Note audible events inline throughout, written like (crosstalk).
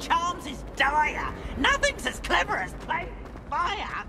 charms is dire. Nothing's as clever as playing fire.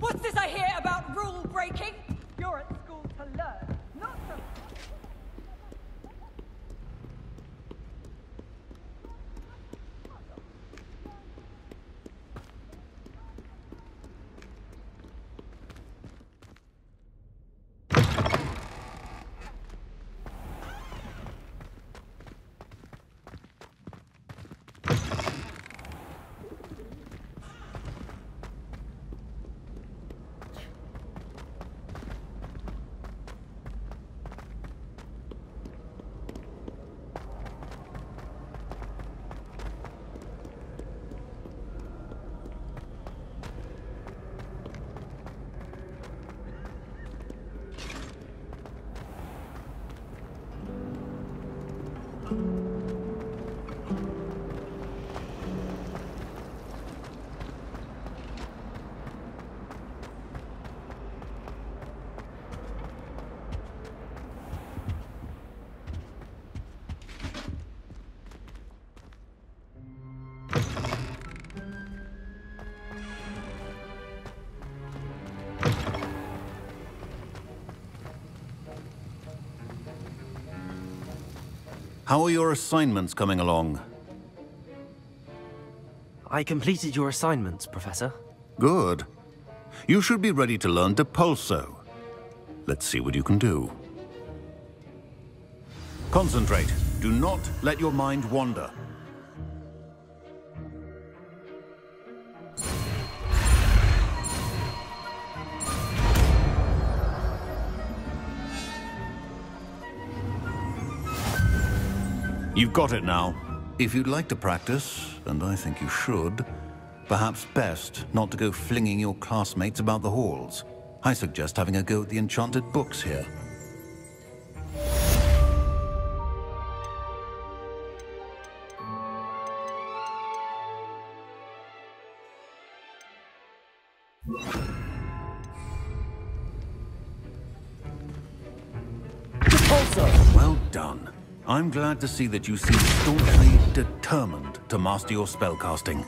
What's this I hear about rule breaking? How are your assignments coming along? I completed your assignments, Professor. Good. You should be ready to learn Depulso. Let's see what you can do. Concentrate. Do not let your mind wander. You've got it now. If you'd like to practice, and I think you should, perhaps best not to go flinging your classmates about the halls. I suggest having a go at the enchanted books here. I'm glad to see that you seem staunchly determined to master your spellcasting.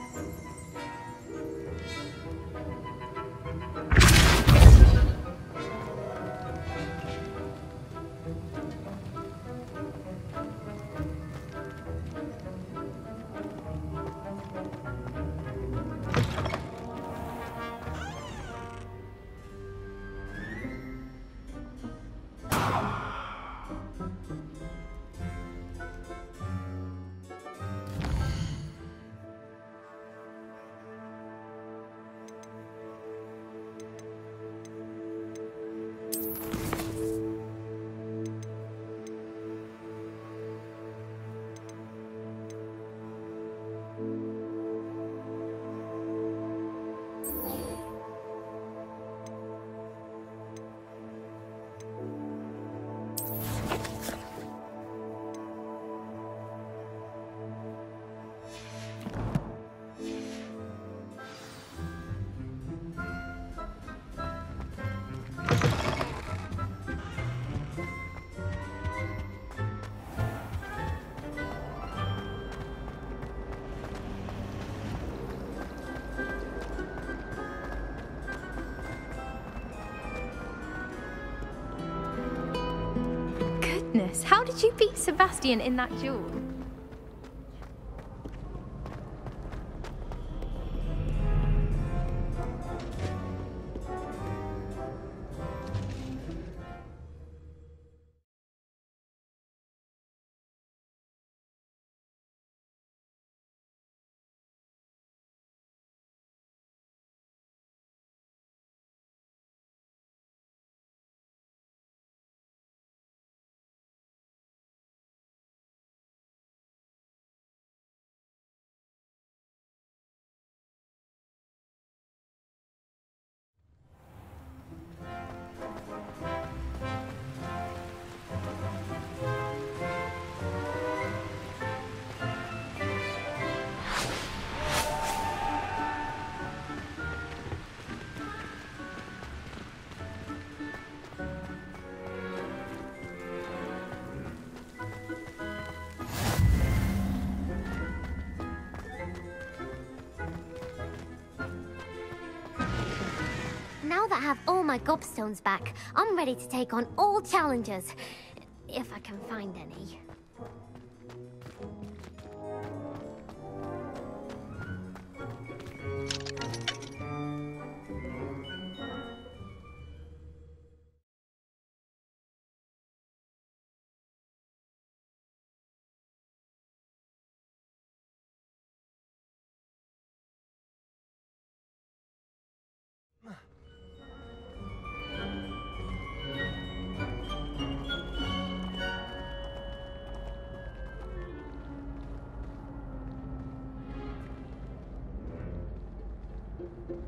How did you beat Sebastian in that duel? I have all my gobstones back, I'm ready to take on all challenges. If I can find any. Thank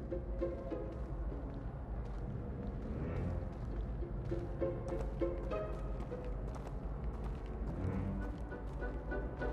you.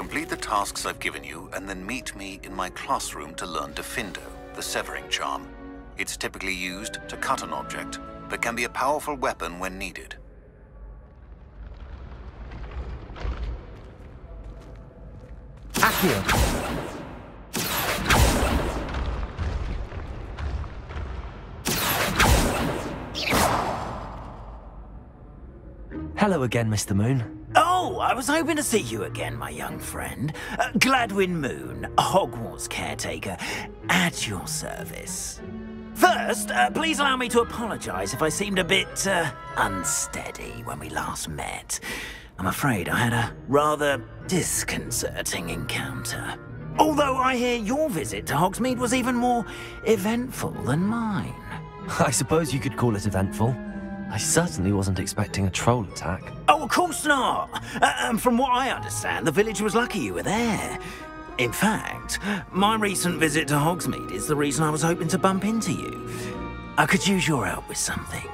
Complete the tasks I've given you, and then meet me in my classroom to learn Diffindo, the severing charm. It's typically used to cut an object, but can be a powerful weapon when needed. Accio! Hello again, Mr. Moon. I was hoping to see you again, my young friend. Uh, Gladwin Moon, Hogwarts caretaker, at your service. First, uh, please allow me to apologize if I seemed a bit uh, unsteady when we last met. I'm afraid I had a rather disconcerting encounter. Although I hear your visit to Hogsmeade was even more eventful than mine. I suppose you could call it eventful. I certainly wasn't expecting a troll attack. Oh, of course not. Uh, and from what I understand, the village was lucky you were there. In fact, my recent visit to Hogsmeade is the reason I was hoping to bump into you. I could use your help with something.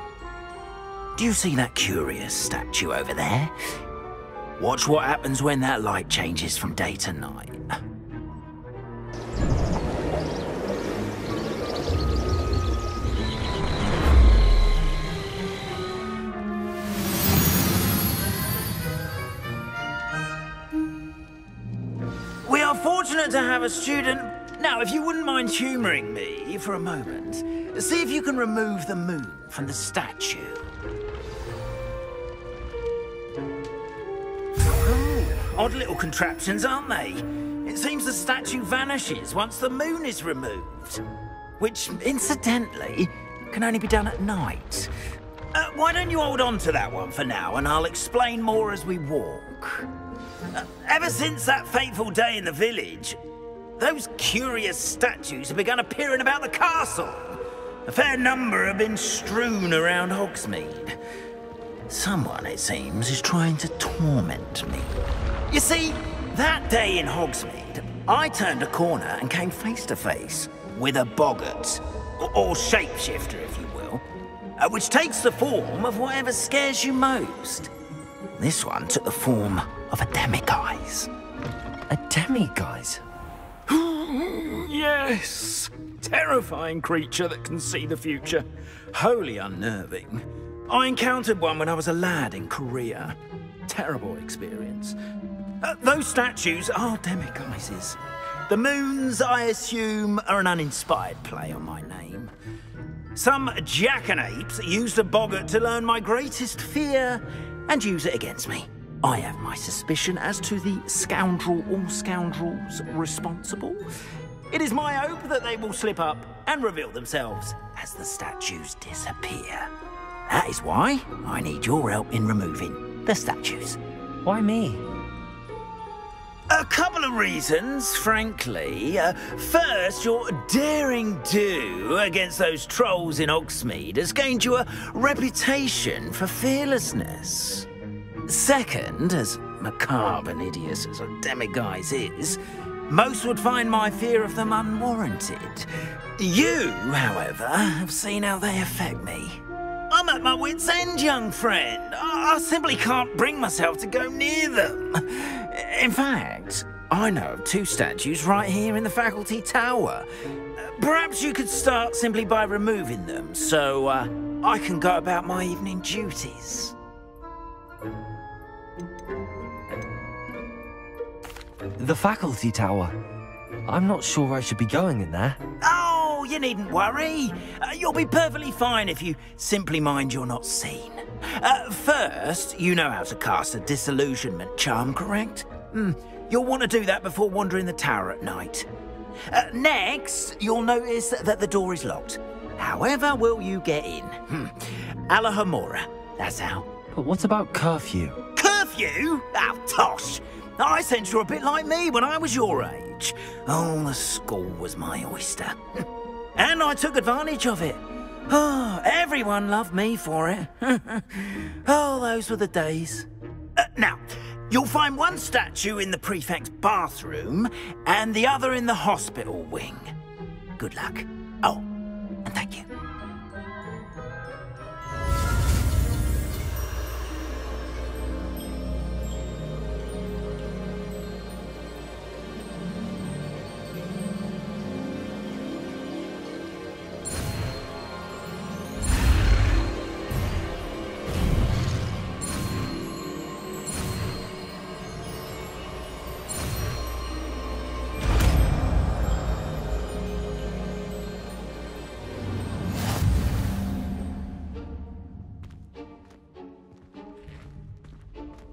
Do you see that curious statue over there? Watch what happens when that light changes from day to night. Fortunate to have a student. Now, if you wouldn't mind humouring me for a moment, see if you can remove the moon from the statue. Odd little contraptions, aren't they? It seems the statue vanishes once the moon is removed. Which, incidentally, can only be done at night. Uh, why don't you hold on to that one for now, and I'll explain more as we walk. Uh, ever since that fateful day in the village, those curious statues have begun appearing about the castle. A fair number have been strewn around Hogsmeade. Someone, it seems, is trying to torment me. You see, that day in Hogsmeade, I turned a corner and came face to face with a boggart, or, shapeshifter, if you will, uh, which takes the form of whatever scares you most. This one took the form of a demiguise. A demiguise? (gasps) Yes! Terrifying creature that can see the future. Wholly unnerving. I encountered one when I was a lad in Korea. Terrible experience. Uh, those statues are demiguises. The moons, I assume, are an uninspired play on my name. Some jackanapes used a boggart to learn my greatest fear and use it against me. I have my suspicion as to the scoundrel or scoundrels responsible. It is my hope that they will slip up and reveal themselves as the statues disappear. That is why I need your help in removing the statues. Why me? A couple of reasons, frankly. Uh, first, your daring do against those trolls in Hogsmeade has gained you a reputation for fearlessness. Second, as macabre and hideous as a demiguise is, most would find my fear of them unwarranted. You, however, have seen how they affect me. I'm at my wit's end, young friend. I, I simply can't bring myself to go near them. In fact, I know of two statues right here in the faculty tower. Perhaps you could start simply by removing them, so uh, I can go about my evening duties. The faculty tower. I'm not sure I should be going in there. Oh, you needn't worry. Uh, you'll be perfectly fine if you simply mind you're not seen. Uh, first, you know how to cast a disillusionment charm, correct? Hmm. You'll want to do that before wandering the tower at night. Uh, next, you'll notice that the door is locked. However will you get in? Hmm. Alohomora, that's how. But what about curfew? Curfew? Oh, tosh! I sense you're a bit like me when I was your age. Oh, the school was my oyster. (laughs) and I took advantage of it. Oh, everyone loved me for it. (laughs) oh, those were the days. Uh, now, you'll find one statue in the prefect's bathroom and the other in the hospital wing. Good luck. Oh,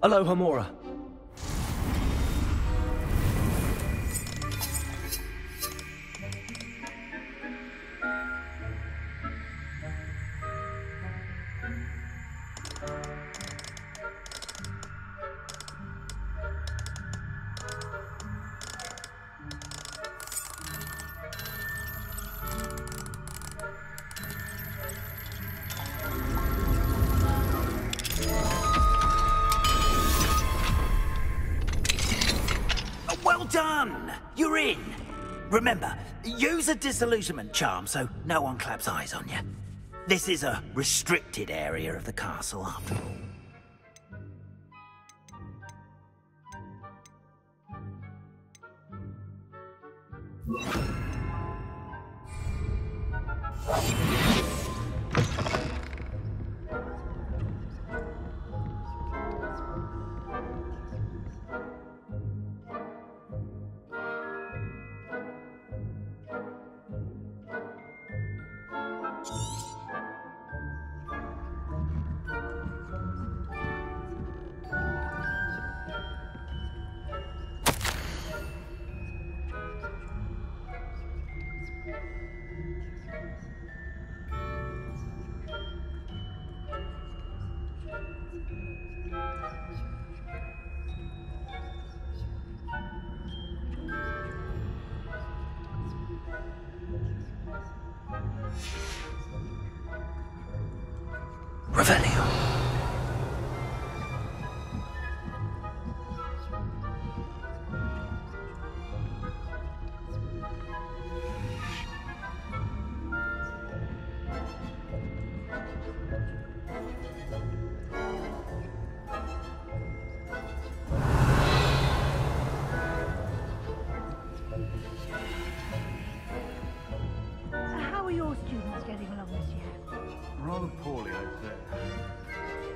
Alohomora. Well disillusionment charm so no one claps eyes on you. This is a restricted area of the castle, after all.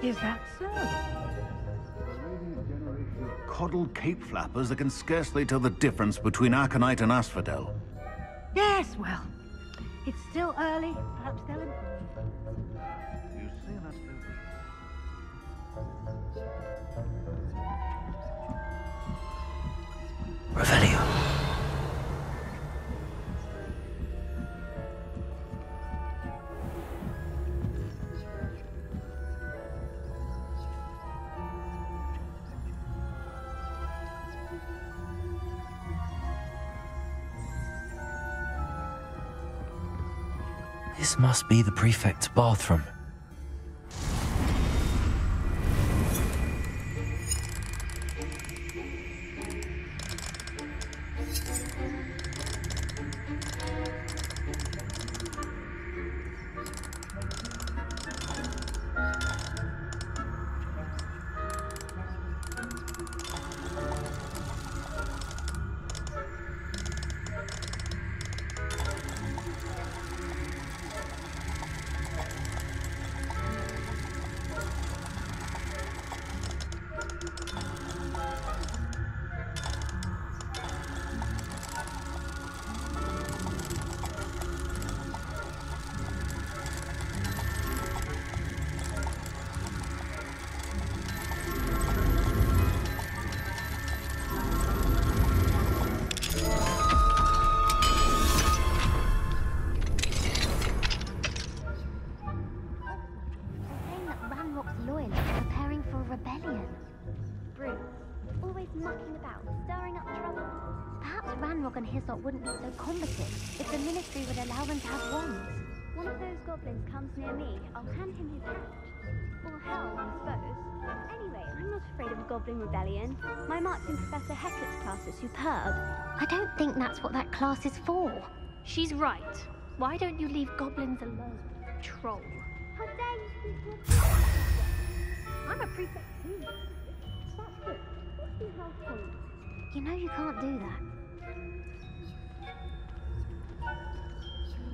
Is that so? We're raising a generation of coddled cape flappers that can scarcely tell the difference between Aconite and Asphodel. Yes, well, it's still early. This must be the prefect's bathroom. Hislop wouldn't be so combative if the Ministry would allow them to have wands. One of those goblins comes near me, I'll hand him his hat. Or hell, I suppose. Anyway, I'm not afraid of a goblin rebellion. My marks in Professor Hecat's class are superb. I don't think that's what that class is for. She's right. Why don't you leave goblins alone, troll? How dare you speak? I'm a prefect too. That's good. What's the household? You know you can't do that.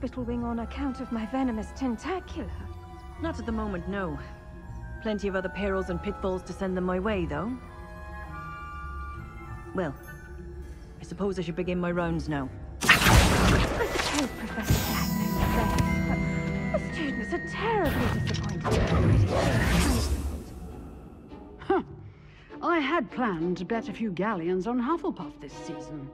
hospital wing on account of my venomous tentacula. Not at the moment, no. Plenty of other perils and pitfalls to send them my way, though. Well, I suppose I should begin my rounds now. I suppose Professor Jack knows but the students are terribly disappointed. Huh. I had planned to bet a few galleons on Hufflepuff this season.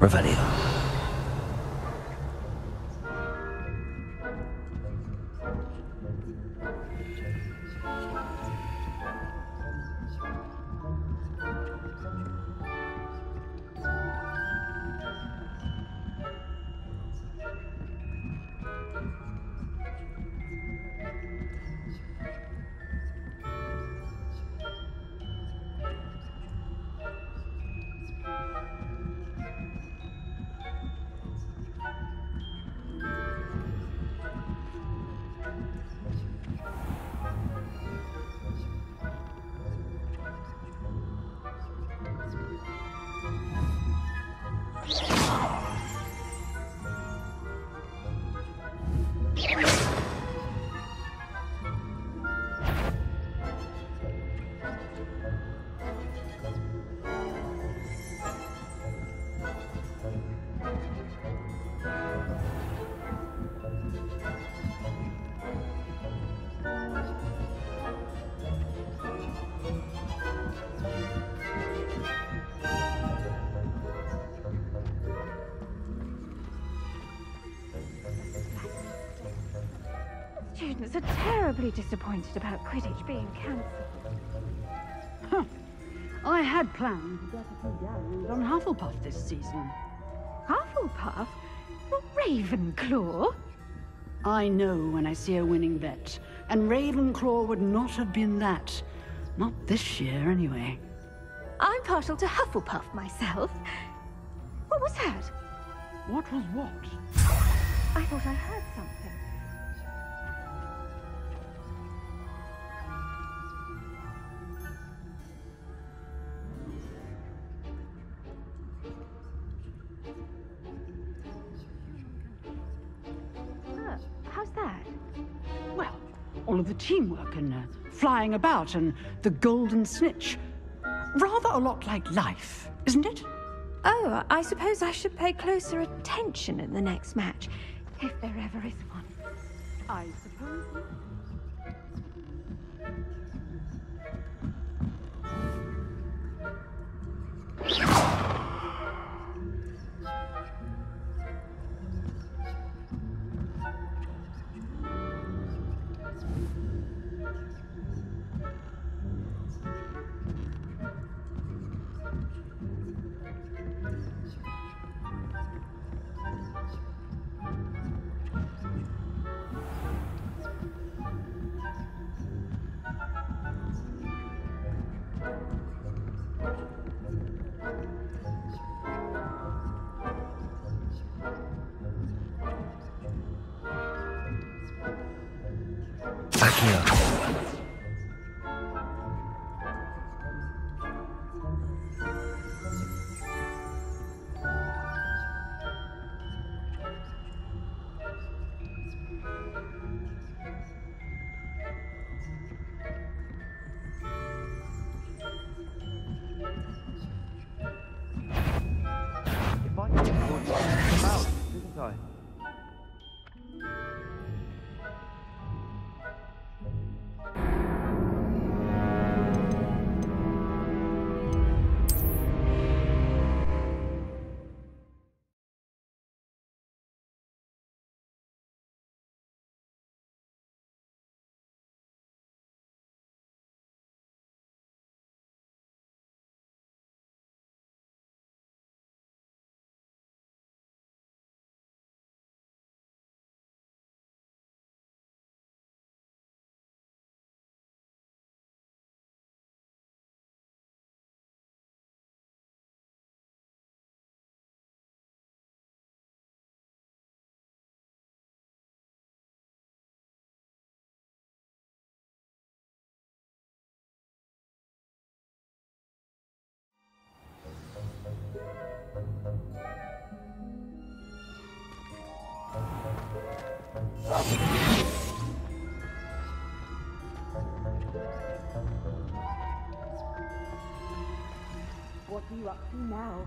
Revelio. Students are terribly disappointed about Quidditch being cancelled. Huh. I had planned to get a few galleons on Hufflepuff this season. Hufflepuff? Well, Ravenclaw? I know when I see a winning bet, and Ravenclaw would not have been that. Not this year, anyway. I'm partial to Hufflepuff myself. What was that? What was what? I thought I heard something. Teamwork and uh, flying about and the golden snitch. Rather a lot like life, isn't it? Oh, I suppose I should pay closer attention in the next match, if there ever is one. I suppose. Accio. 在 you up now?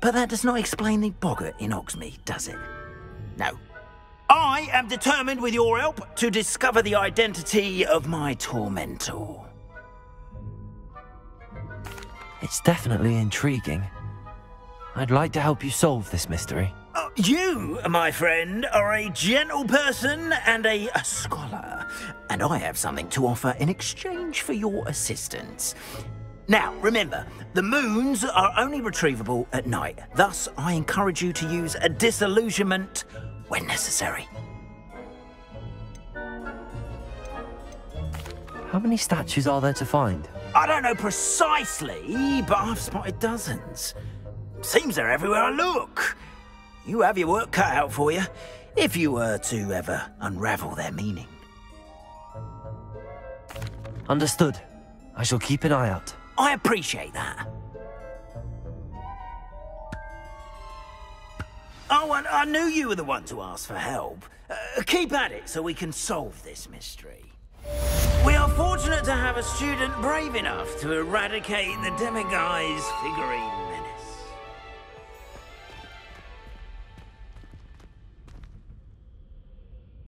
But that does not explain the boggart in Hogsmeade, does it? No. I am determined, with your help, to discover the identity of my tormentor. It's definitely intriguing. I'd like to help you solve this mystery. Uh, you, my friend, are a gentle person and a, a, scholar, and I have something to offer in exchange for your assistance. Now, remember, the moons are only retrievable at night. Thus, I encourage you to use a disillusionment when necessary. How many statues are there to find? I don't know precisely, but I've spotted dozens. Seems they're everywhere I look. You have your work cut out for you, if you were to ever unravel their meaning. Understood. I shall keep an eye out. I appreciate that. Oh, and I knew you were the one to ask for help. Uh, keep at it so we can solve this mystery. We are fortunate to have a student brave enough to eradicate the Demiguise figurine.